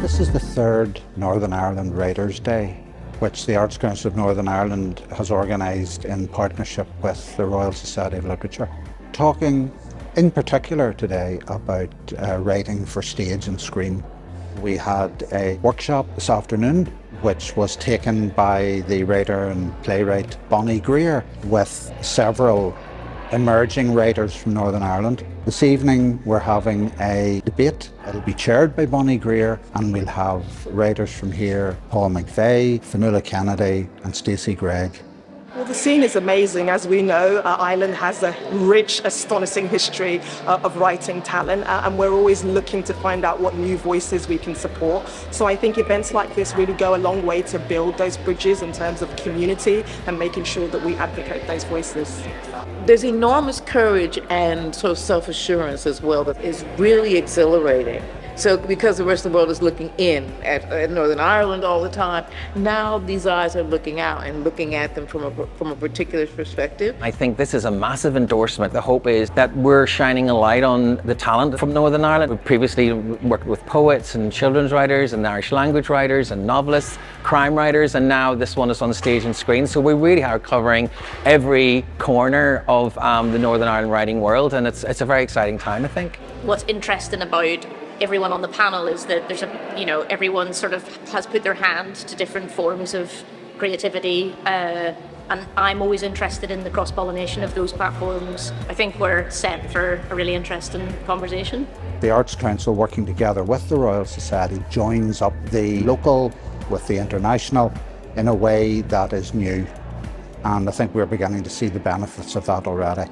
This is the third Northern Ireland Writers' Day, which the Arts Council of Northern Ireland has organised in partnership with the Royal Society of Literature. Talking in particular today about uh, writing for stage and screen. We had a workshop this afternoon which was taken by the writer and playwright Bonnie Greer with several emerging writers from Northern Ireland. This evening we're having a debate. It'll be chaired by Bonnie Greer and we'll have writers from here, Paul McVeigh, Fionnuala Kennedy and Stacey Gregg. Well, the scene is amazing. As we know, Ireland has a rich, astonishing history uh, of writing talent, uh, and we're always looking to find out what new voices we can support. So I think events like this really go a long way to build those bridges in terms of community and making sure that we advocate those voices. There's enormous courage and sort of self assurance as well that is really exhilarating. So because the rest of the world is looking in at, at, Northern Ireland all the time, now these eyes are looking out and looking at them from a, from a particular perspective. I think this is a massive endorsement. The hope is that we're shining a light on the talent from Northern Ireland. We've previously worked with poets and children's writers and Irish language writers and novelists, crime writers, and now this one is on stage and screen. So we really are covering every corner of um, the Northern Ireland writing world, and it's, it's a very exciting time, I think. What's interesting about everyone on the panel is that there's a you know everyone sort of has put their hand to different forms of creativity uh, and I'm always interested in the cross pollination of those platforms. I think we're set for a really interesting conversation. The Arts Council, working together with the Royal Society, joins up the local with the international in a way that is new. And I think we're beginning to see the benefits of that already.